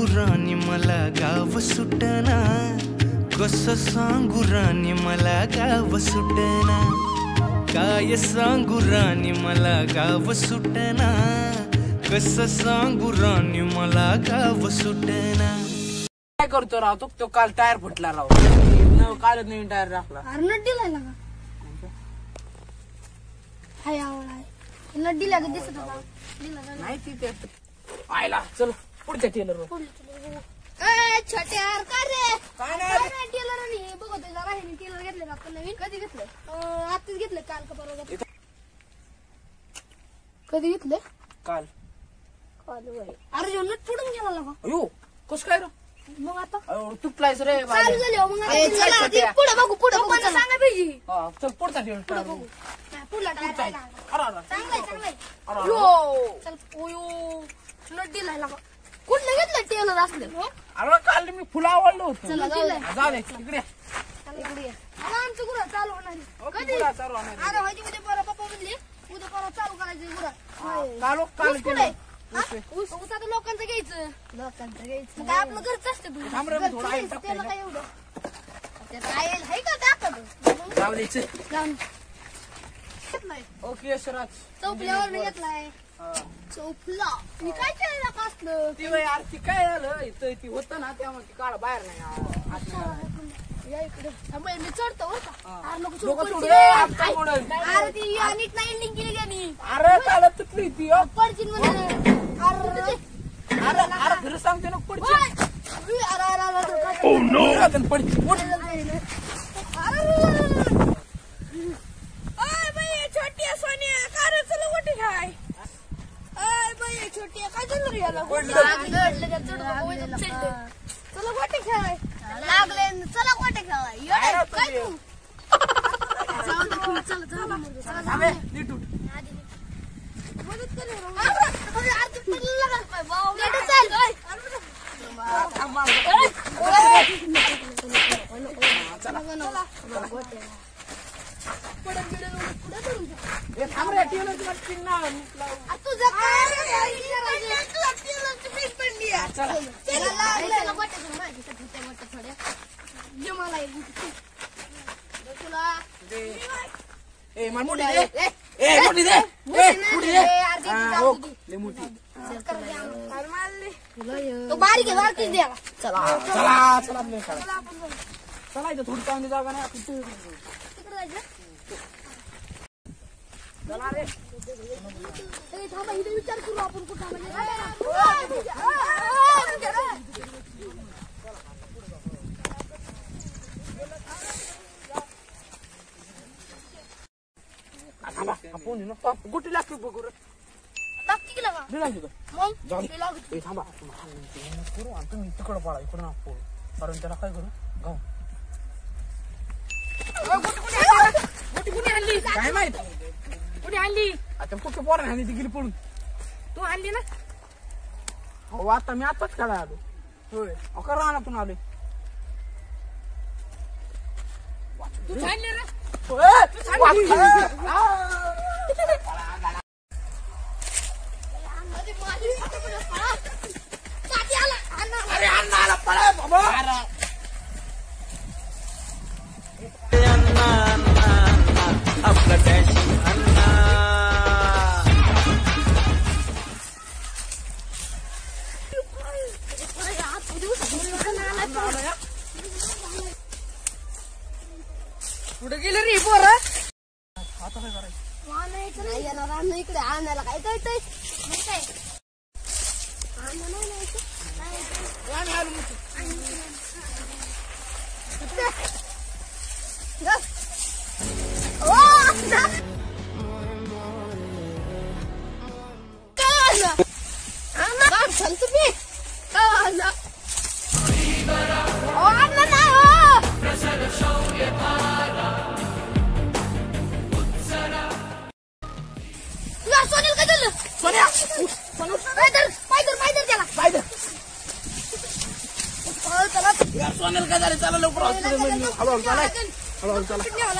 सांगू राणी मला गाव सुटना कस सांगू राणी मला गाव सुटना काय सांगू राणी मला गाव सुटना कस सांगू राणी मला गाव सुटना काय करतो राव तो? तो काल टायर फुटला राव. न- कालच नवीन टायर टाकला. अरे नट दिलाय ना का हाय आवड आहे. नट दिला का दिसत होता. नाही ती ते. आयला चल. पुढच्या टेलर ए, छोटे यार काय रे? काय नाही. नाही टेलर आणि हे बघत आहे जरा ह्याने टेलर घेतले का आपण नवीन. कधी घेतले आताच घेतले काल का परवा घेतले? कधी घेतले काल. काल वय अरे जो नट पडून गेला अयो कस काय रे? मग आता? अयो, तुटलायस रे चालू बाबा. झाले हो, मग आता ए, चला, चल, आधी छोट्या. पुढे बघू पुढे बघू सांगा पाहिजे. हा, चल पुढचा टेलर टायर बघू. हा, पुढला टाका, टाका. अरे, अरे. चांगलाय चांगलाय. यो. चल ओयो नट दिलाय कुठलं घेतलं टेलर असले. अरे काल मी फुलं आवडलं होतं. चला दिलाय हा, जा दे इकडे. ये. इकडे ये. आता आमचं गुरं चालू होणार आहे. ओके, कधी? फुलं चालू होणार आहे. व्हायची उद्या परवा पप्पा म्हणले उद्या परवा चालू करायचं गुरं. हा, काल काल ऊस कुठे? केलं. ऊस ऊस? आता लोकांचं घ्यायचं. लोकांचं घ्यायचं. काय आपलं घरच असतं तू थांब रे, मी थोडं आईन घरचं टाकतोय त्याला. काय एवढं? त्यात आहे? आहे का टाकत जाऊ दे चल. जाऊन. घेतलाय ओके सराज चौपल्यावर घेतलाय हा. चौपला मी काय केलं का असलं ती वय यार ती काय झालं इथं ती होतं ना त्यामुळे ती काळ बाहेर नाही आत. या इकडे मी चढतो बरं का हा. अरे नको चढ, पडशील. मोडल. अरे ती नीट नाही एंडिंग केली त्यांनी अरे काल तुटली ती अ. पडशील म्हणजे अरे अरे अरे घरी सांगते ना! अरे अरे अरे अरे oh, पडची उठ. अरे बाई छोटी आहे सोनिया काय रे चला गोटी खाय अय बाई छोटी आहे काय झालं रे याला गोटी चला गोटी खेळाय लागले चला गोटी खेळाय रे काय? तू जाऊ दे तुम्ही, चला चला चला हे, नीट उठ. मदत कर. अरे, अरे, तू का काय? बाबा, नीट चल. थांब, मार. पडत बिडत नको, पुढे पडून जा. हे. चला. चला. चला इथं थोडी चांगली जागा नाही आपण तिथे जाऊ. तिकडे जायचं चला रे ए, थांबा इथे विचार करू आपण कुठं म्हणजे आपण. गुटी लागते बघू लागते थांबा करू आणि तुम्ही तिकडं पळा इकडं ना पळू कारण त्याला काय करू गाव काय माहीत? कुणी आणली आता कुठं पोरा आणि ती गेली पळून तू आणली ना हो आता मी आताच खेळा आलो होय अकरा रानातून आलोय तू आणली ना मध्ये माझी आता पुढे पळा. साठी आला. अण्णा. अरे अण्णा आला पळा बाबा आणायचं नाही येणार अण्णा इकडे आणायला काय काय. काय काय तुम्ही? झालं सोन्या पायदर पायदर पायदर त्याला काय ते? पळ त्याला या सोन्याला काय झालं चला लवकर हॉस्पिटलमध्ये नेऊ. हळूहळू चला हळूहळू चला न्यावं